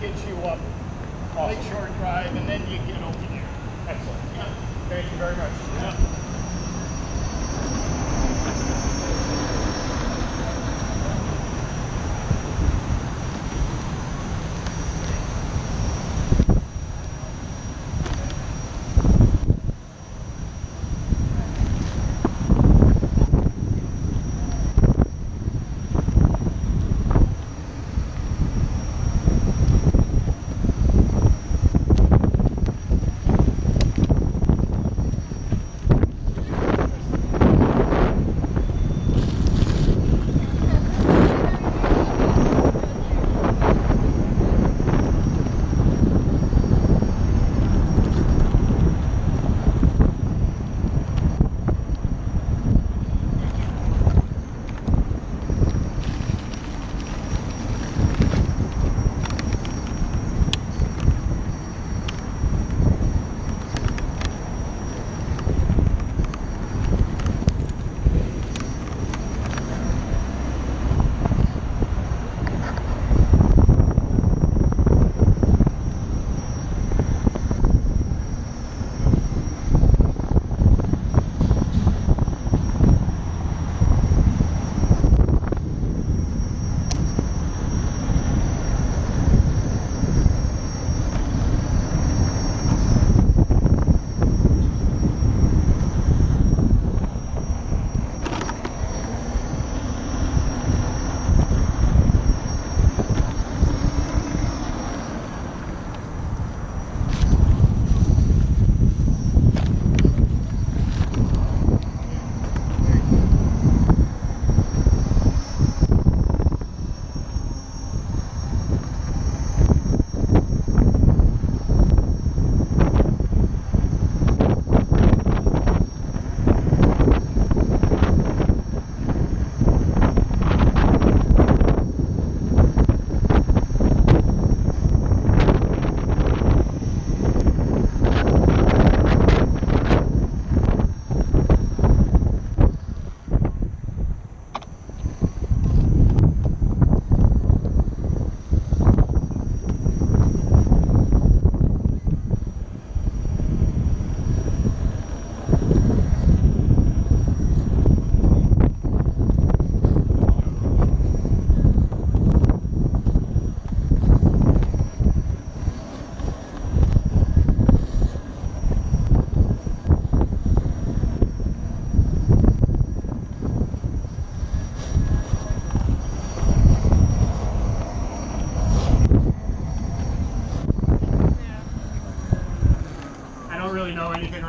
gets you up Awesome. Lakeshore Drive, and then you get over there. Excellent. Yeah. Thank you very much.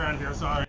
Around here, sorry.